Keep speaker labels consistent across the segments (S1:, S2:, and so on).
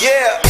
S1: Yeah.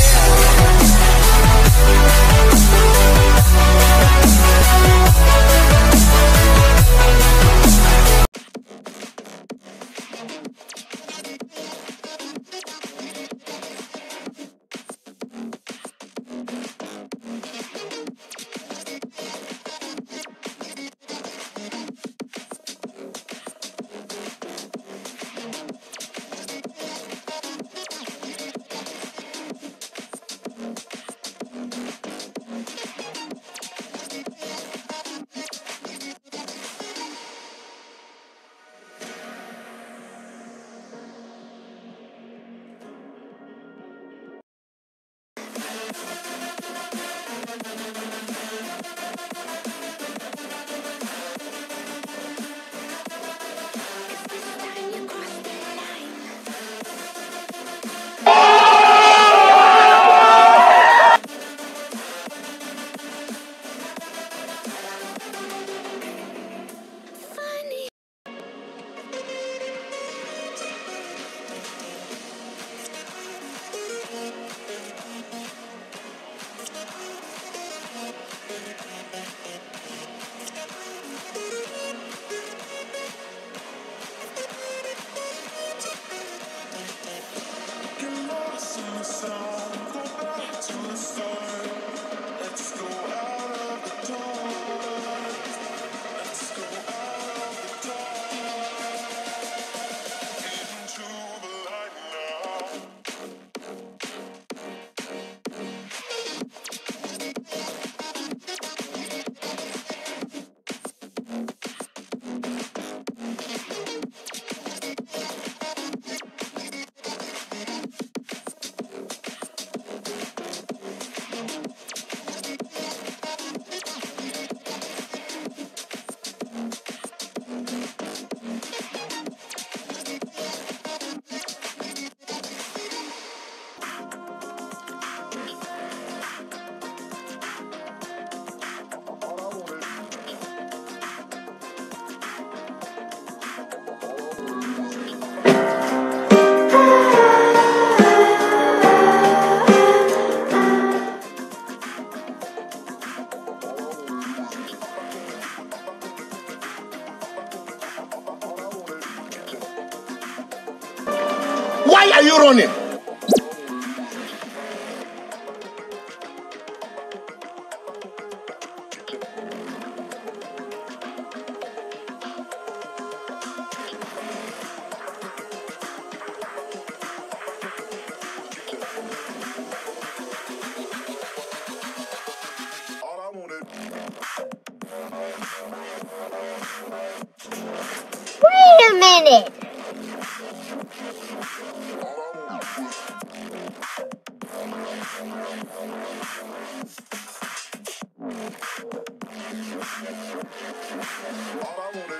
S2: Why are you running?
S3: Wait a minute.
S4: I wanna